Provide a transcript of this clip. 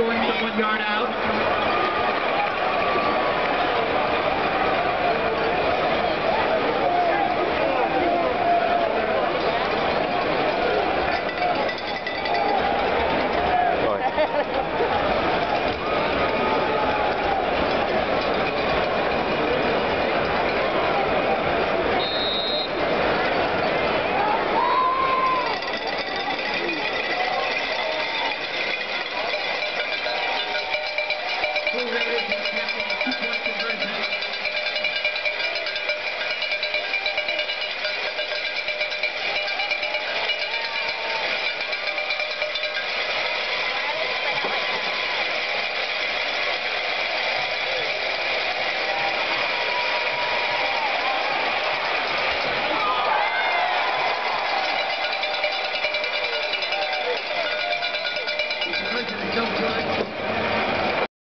going from one yard out. Go